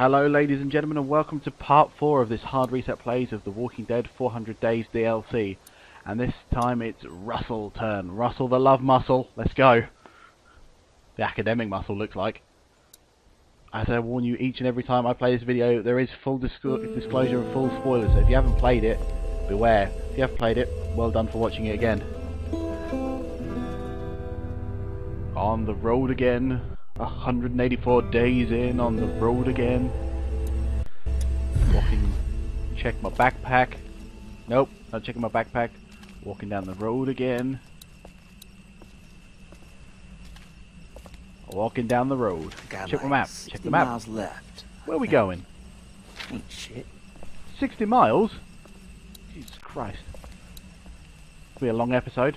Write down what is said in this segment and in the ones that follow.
Hello ladies and gentlemen and welcome to part 4 of this hard reset plays of The Walking Dead 400 Days DLC. And this time it's Russell turn. Russell the love muscle. Let's go. The academic muscle looks like. As I warn you each and every time I play this video, there is full disclo disclosure and full spoilers. So if you haven't played it, beware. If you have played it, well done for watching it again. On the road again. 184 days in on the road again. Walking, check my backpack. Nope, not checking my backpack. Walking down the road again. Walking down the road. Got check like my map. Check the map. miles left. Where are we going? Ain't shit. 60 miles? Jesus Christ. It'll Be a long episode.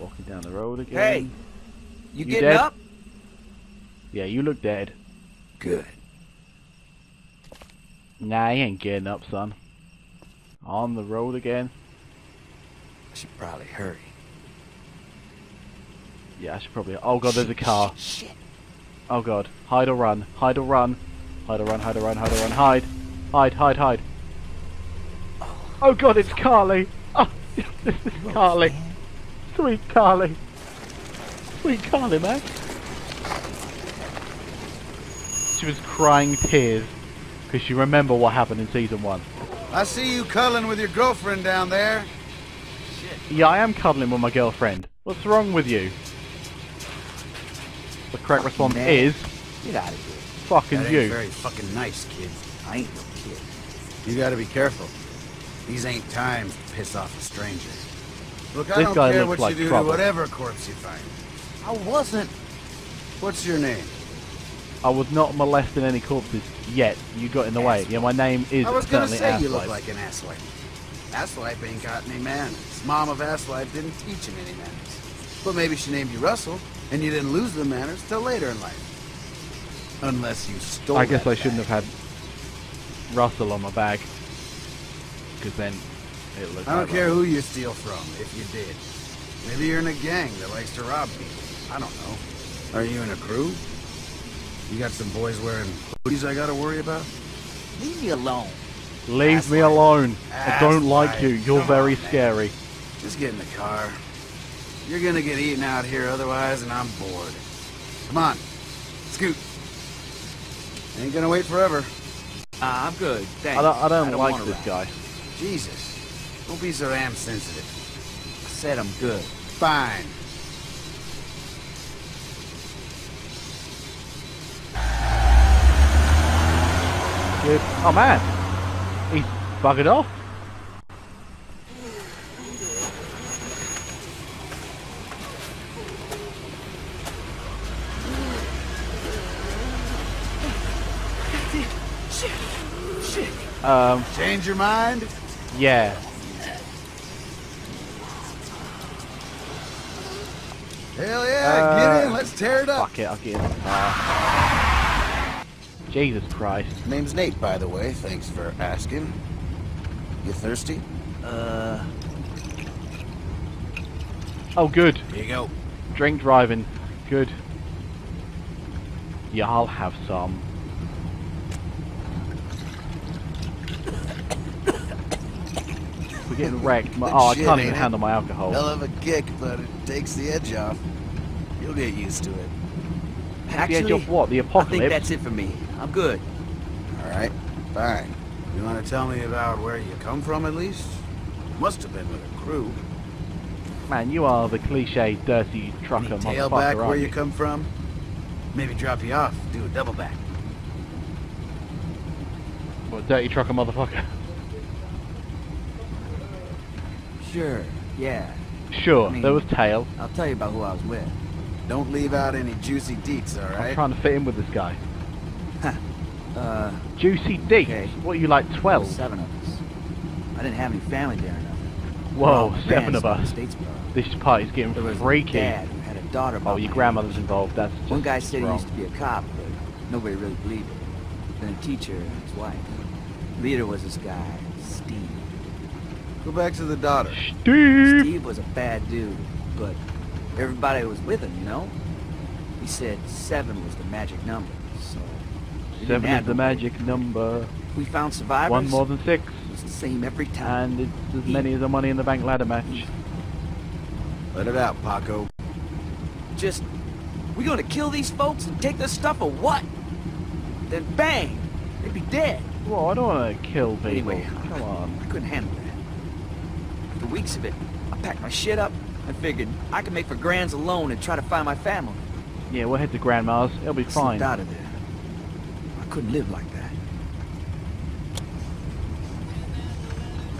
Walking down the road again. Hey, you, You getting dead? up? Yeah, you look dead. Good. Nah, he ain't getting up, son. On the road again. I should probably hurry. Yeah, I should probably. Oh god, there's a car. Shit. shit. Oh god. Hide or run. Hide or run. Hide or run, hide or run, hide or run. Hide. Hide, hide, hide. Oh, oh god, it's Carly. Oh, this is Carly. Man. Sweet Carly. Sweet Carly, man. She was crying tears because she remembered what happened in season one. I see you cuddling with your girlfriend down there. Yeah, I am cuddling with my girlfriend. What's wrong with you? The correct response man. is Get out of here. fucking That ain't you. very fucking nice, kid. I ain't no kid. You gotta be careful. These ain't times to piss off a stranger. Look, I This don't guy care looks what like you do trouble. to whatever corpse you find. I wasn't. What's your name? I was not molesting any corpses yet. You got in the way. Yeah, my name is I was gonna say you look like an asswipe. Asswipe ain't got any manners. Mom of Asswipe didn't teach him any manners. But maybe she named you Russell, and you didn't lose the manners till later in life. Unless you stole I guess I shouldn't have had Russell on my bag. Because then I don't care who you steal from, if you did. Maybe you're in a gang that likes to rob people. I don't know. Are you in a crew? You got some boys wearing hoodies I gotta worry about? Leave me alone. Leave me Asswipe. alone. I don't like Asswipe. you. You're Come very on, man. scary. Just get in the car. You're gonna get eaten out here otherwise, and I'm bored. Come on. Scoot. Ain't gonna wait forever. Uh, I'm good. Thanks. I don't, I don't, like wanna this ride. guy. Jesus. Don't be so damn sensitive. I said I'm good. Fine. Good. Oh man, he's buggered off. Shit. Shit. Um, Change your mind? yeah. Hell yeah, Uh, get in, let's tear it up. Fuck it, I'll get in the car. Jesus Christ. Name's Nate, by the way. Thanks for asking. You thirsty? Uh, Oh, good. Here you go. Drink driving. Good. Yeah, I'll have some. We're getting wrecked. My, oh, I can't even handle my alcohol. Hell of a kick, but it takes the edge off. You'll get used to it. the actually, edge of what? The apocalypse? I think that's it for me. I'm good. All right, fine. You want to tell me about where you come from, at least? Must have been with a crew. Man, you are the cliche dirty trucker Any motherfucker, tailback where you you? come from? Maybe drop you off, do a double back. What, dirty trucker motherfucker? Sure. Yeah. Sure, I mean- there was tail. I'll tell you about who I was with. Don't leave out any juicy deets, alright? I'm trying to fit in with this guy. Uh, Juicy D. Okay. What are you like, 12? seven of us. I didn't have any family there or nothing. Whoa, seven of us. This party's getting There freaky. dad who had a daughter. Oh, your grandmother's involved. That's One guy said wrong. he used to be a cop, but nobody really believed it. Then a teacher and his wife. Leader was this guy, Steve. Go back to the daughter. Steve! Steve was a bad dude, but everybody was with him, you know? He said seven was the magic number, so... Seven is the no- magic number. We found survivors. One more than six. It's the same every time. And it's as many as the Money in the Bank ladder match. Let it out, Paco. Just, we gonna kill these folks and take their stuff or what? Then bang, they'd be dead. Well, I don't want to kill people. Anyway, Come on. I couldn't handle that. After weeks of it, I packed my shit up and figured I could make for Grands alone and try to find my family. Yeah, we'll head to Grandma's. It'll be I fine. slipped out of there. I couldn't live like that.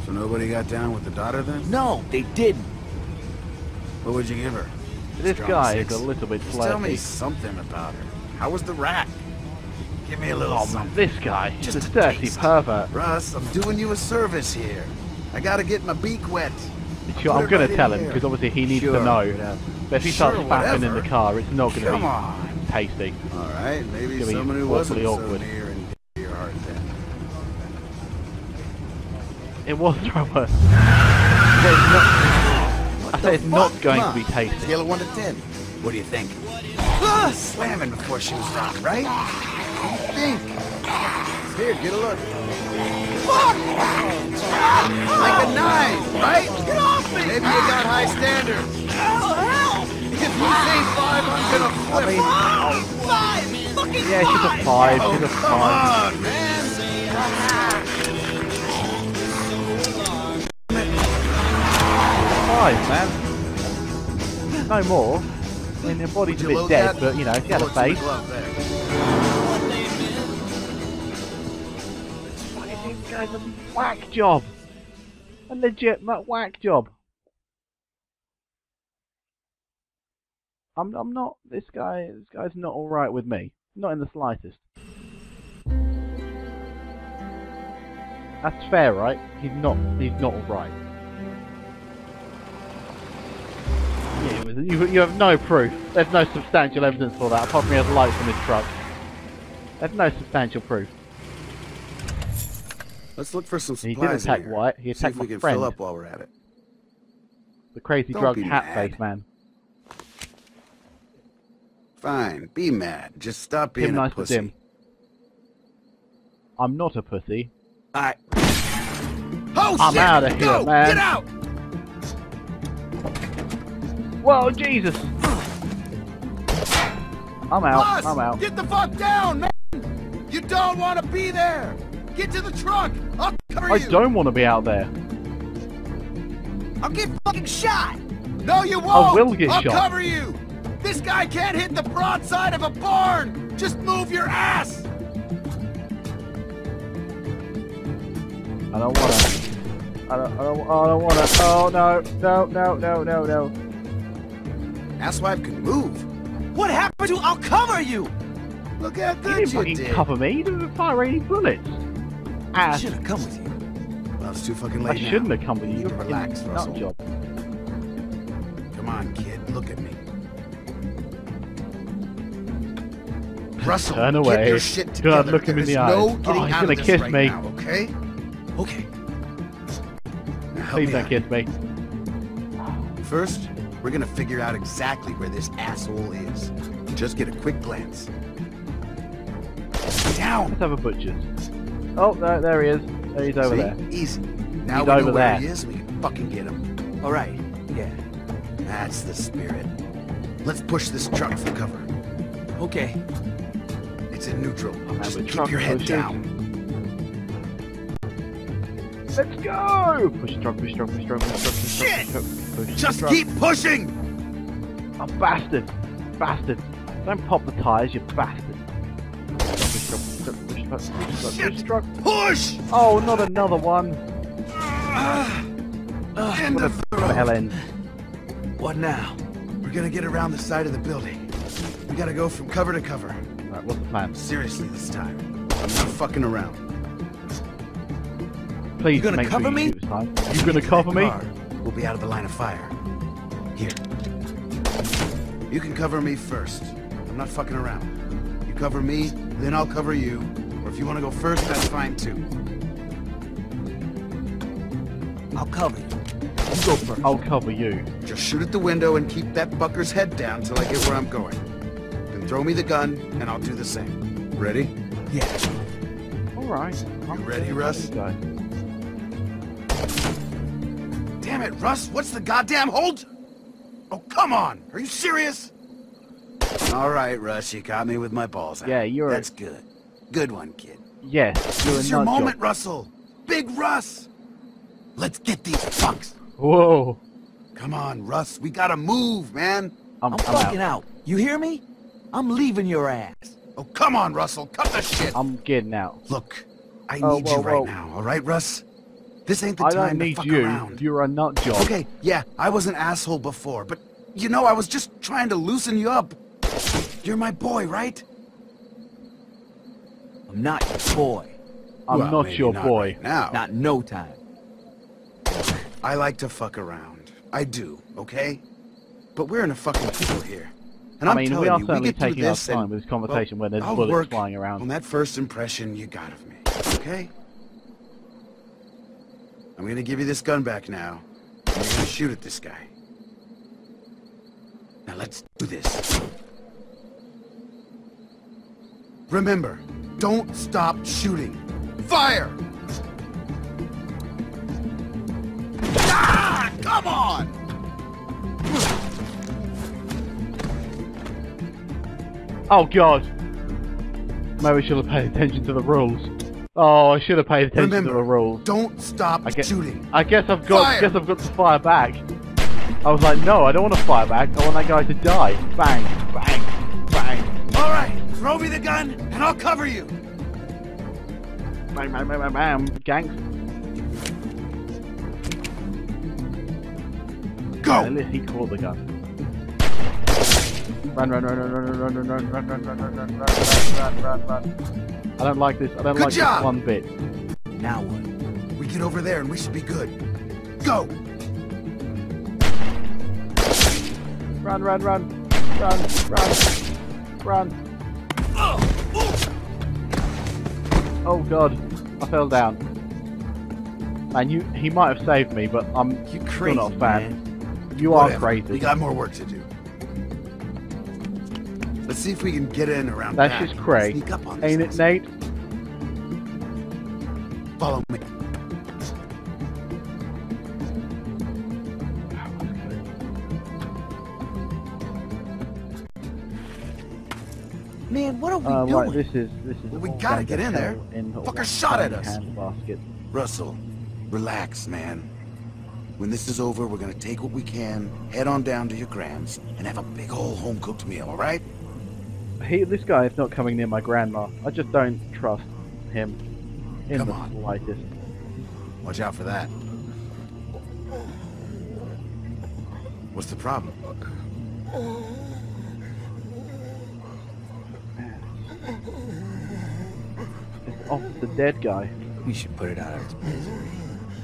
So nobody got down with the daughter then? No, they didn't. What would you give her? This Strong guy six. is a little bit Just tell me something about her. How was the rat? Give me a little Oh something. this guy, he's Just a a dirty taste. pervert. Russ, I'm doing you a service here. I gotta get my beak wet. Sure, I'm gonna right tell him because obviously he needs Sure, to know. But if he starts Sure, fapping in the car, it's not gonna Come be on. tasty. All right, maybe It's gonna be someone who wasn't awfully so awkward. near and dear heart then. It was Trevor. I said it's not, I said it's not going to be tasty. Scale of 1 to 10. What do you think? Ah, slamming before she was done, right? What do you think? Here, get a look. Fuck! Like a 9, right? Get off me! Maybe you got high standards. Hell, hell! If you say 5, I'm gonna flip. Yeah, she's a five. Oh, She's a come five. on, man! Five, man. No more. I mean, her body's a bit dead, but you know, she had a Bullets in the face. Guy's a whack job. A legit whack job. I'm I'm not this guy this guy's not alright with me. Not in the slightest. That's fair, right? He's not he's not alright. You, you have no proof. There's no substantial evidence for that, apart from he has lights on his truck. There's no substantial proof. Let's look for some He supplies didn't attack in here. Wyatt, he See attacked if we can friend. fill up while we're at it. The crazy Don't drug hat face man. Fine, be mad. Just stop being Him a nice pussy. I'm not a pussy. Alright, Oh I'm shit! outta here, Go! man. Get out! Whoa, Jesus! I'm out. Boss, I'm out. Get the fuck down, man! You don't want to be there. Get to the truck. I'll cover I you. don't want to be out there. I'll get fucking shot! No, you won't. I will get I'll shot. cover you. This guy can't hit the broadside of a barn. Just move your ass. I don't want to. I don't. I don't. I don't want to. Oh no! No! No! No! No! No! Asswipe can move. What happened to I'll cover you? Look how good You good didn't you, fucking did. cover me. You didn't fire any bullets. I Ass. should have come with you. Well, it's too fucking I late now. shouldn't have come with you. You You're can a relax, Russell. job. Come on, kid. Look at me. Russell, Turn get away. your shit God, together. look him in There's the no eyes. getting Oh, he's out gonna of this kiss right me. Now, okay? Okay. Now Please don't kiss me. First, we're gonna figure out exactly where this asshole is. Just get a quick glance. Down. Let's have a butcher's. Oh, there, there he is. There he's over See? there. Easy. Now He's we know where there. he is. We can fucking get him. Alright, yeah. That's the spirit. Let's push this truck for cover. Okay. It's in neutral. have Just keep your head pushes. down. Let's go! Push the truck, push the truck, push the truck, push the truck, push the truck, Shit! push the truck, push the Just truck. keep pushing. Oh, bastard! Bastard! Don't pop the tyres, you bastard! Truck, push the truck, push the push the Shit. truck. Push. Oh, not another one! And What the a the hell end. What now? We're gonna get around the side of the building. We gotta go from cover to cover. Right, what's the plan? Seriously this time. I'm not fucking around. Please You gonna make cover sure you me? shoot this time. You gonna cover me? Car. We'll be out of the line of fire. Here. You can cover me first. I'm not fucking around. You cover me, then I'll cover you. Or if you want to go first, that's fine too. I'll cover you. You go first. I'll cover you. Just shoot at the window and keep that fucker's head down till I get where I'm going. Then throw me the gun, and I'll do the same. Ready? Yeah. Alright. I'm ready, Russ? go. Damn it, Russ! What's the goddamn hold? Oh, come on! Are you serious? All right, Russ, you got me with my balls out. Yeah, you're a- That's good. Good one, kid. Yes, you're This is your moment, job. Russell. Big Russ. Let's get these fucks. Whoa. Come on, Russ. We gotta move, man. I'm, I'm, I'm fucking out. out. You hear me? I'm leaving your ass. Oh, come on, Russell. Cut the shit. I'm getting out. Look, I Oh, need whoa, you right whoa. now, all right, Russ? This ain't the I time don't to need fuck you. around. You're a nut job. Okay, yeah, I was an asshole before, but you know, I was just trying to loosen you up. You're my boy, right? I'm not your boy. I'm Well, not your not boy. right now. Not no time. I like to fuck around. I do, okay? But we're in a fucking pickle here. And I am mean, telling we are you, certainly we get through taking our this and, with this conversation well, when there's I'll bullets work flying around. on that first impression you got of me, okay? I'm gonna give you this gun back now. and You're gonna shoot at this guy. Now let's do this. Remember, don't stop shooting. Fire! Ah! Come on! Oh god! Maybe I should have paid attention to the rules. Oh, I should have paid attention Remember, to the rules. don't stop I get- shooting. I guess I've got. Fire! Guess I've got to fire back. I was like, no, I don't want to fire back. I want that guy to die. Bang, bang, bang, All right, throw me the gun, and I'll cover you. bang, bang, bang, bang, bang. Gangs. At least he caught the gun. Run, run, run, run, run, run, run, run, run, run, run, run, run, run, run, run, run, run. I don't like this. I don't like this one bit. Now what? We get over there, and we should be good. Go! Run, run, run, run, run, run. Oh god, I fell down. Man, you he might have saved me, but I'm You still crazy, not a fan. man. You are crazy. We got more work to do. Let's see if we can get in around That's back. just Craig. Sneak up on Ain't it. Nate? Follow me. Man, what are we Uh, doing? right, this is this is. Well, we gotta get in there. In Fucker shot at us. Russell, relax, man. When this is over, we're gonna take what we can, head on down to your grams, and have a big ol' home-cooked meal, all right? He, this guy is not coming near my grandma. I just don't trust him in Come the on. slightest. Watch out for that. What's the problem? Off the dead guy. we should put it out of its misery.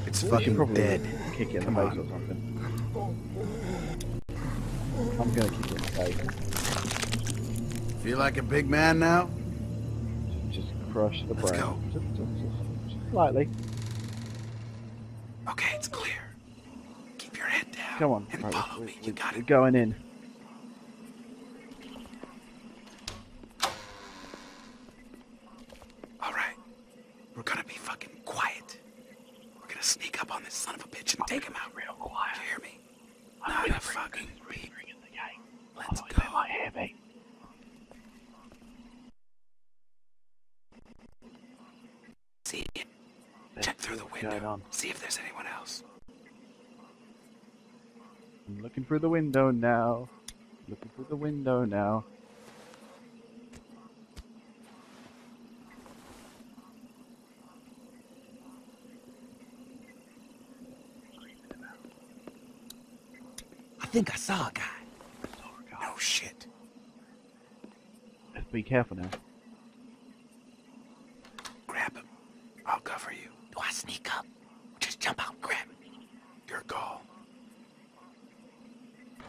It's fucking dead. kick it in Come the face or something. I'm gonna kick it in the face. Feel like a big man now? Just crush the Let's brain. go. Just, just, just, slightly. Okay, it's clear. Keep your head down. Come on. And Right, follow we, me. we, You got it. going in. All right. We're gonna be fucking quiet. We're gonna sneak up on this son of a bitch and take him out real quiet. You hear me? Not a fucking beat. Let's go. hear me. See ya. Check through the What's going window. on? See if there's anyone else. I'm looking through the window now. Looking through the window now. I think I saw a guy. No shit. Let's be careful now. Grab him. I'll cover you. Do I sneak up? Just jump out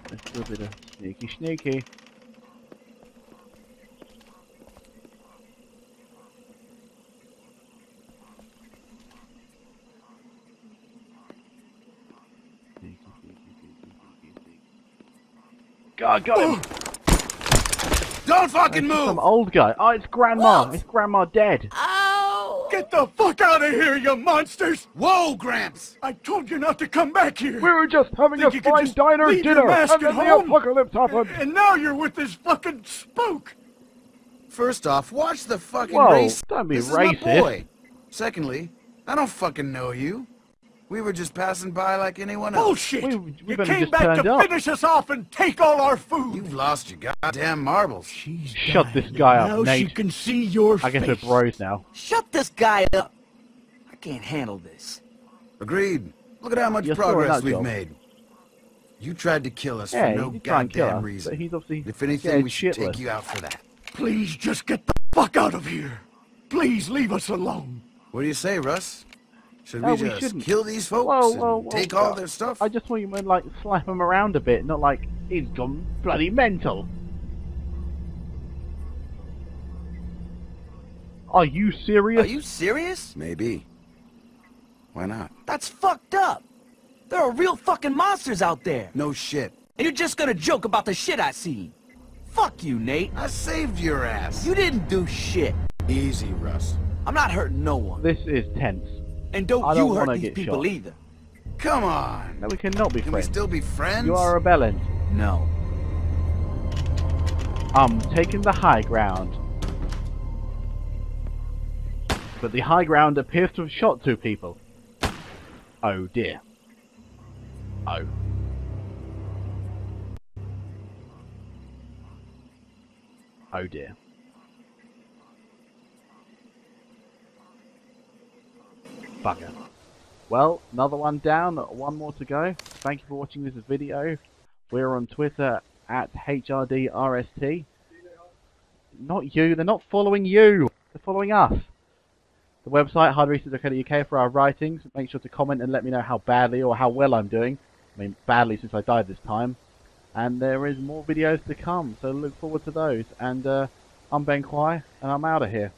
That's a little bit of sneaky sneaky. God, got him! Don't fucking move! Some old guy. Oh, it's grandma. What? It's grandma dead. Oh, Get the fuck out of here, you monsters! Whoa, Gramps! I told you not to come back here. We were just having Think a you could fine diner leave your dinner, mask and then at the home? apocalypse happened. And now you're with this fucking spook. First off, watch the fucking Whoa, race. don't be this racist. Is my boy. Secondly, I don't fucking know you. We were just passing by like anyone else. Bullshit. We- we've you came back to up. finish us off and take all our food. You've lost your goddamn marbles. She's Shut this guy up, now Nate. she can see your I guess face. we're bros now. Shut this guy up. I can't handle this. Agreed. Look at how much progress we've job. made. You tried to kill us Yeah, for no he did try and kill goddamn us, reason. he's obviously if anything, we should shitless. take you out for that. Please just get the fuck out of here. Please leave us alone. What do you say, Russ? Should No, we we just shouldn't. kill these folks Whoa, and whoa, whoa, take all their stuff? I just want you to like slap him around a bit, not like he's gone bloody mental. Are you serious? Are you serious? Maybe. Why not? That's fucked up. There are real fucking monsters out there. No shit. And you're just gonna joke about the shit I seen. Fuck you, Nate. I saved your ass. You didn't do shit. Easy, Russ. I'm not hurting no one. This is tense. And don't, don't you hurt these people shot. either. Come on. No, we cannot be Can we still be friends? You are rebelling. No. I'm taking the high ground. But the high ground appears to have shot two people. Oh dear. Oh. Oh dear. Bugger. Well, another one down, one more to go. Thank you for watching this video. We're on Twitter at HRDRST. Not you, they're not following you, they're following us. The website, hardreset.co.uk for our writings. Make sure to comment and let me know how badly or how well I'm doing. I mean, badly since I died this time. And there is more videos to come, so look forward to those. And uh, I'm Ben Kwai, and I'm out of here.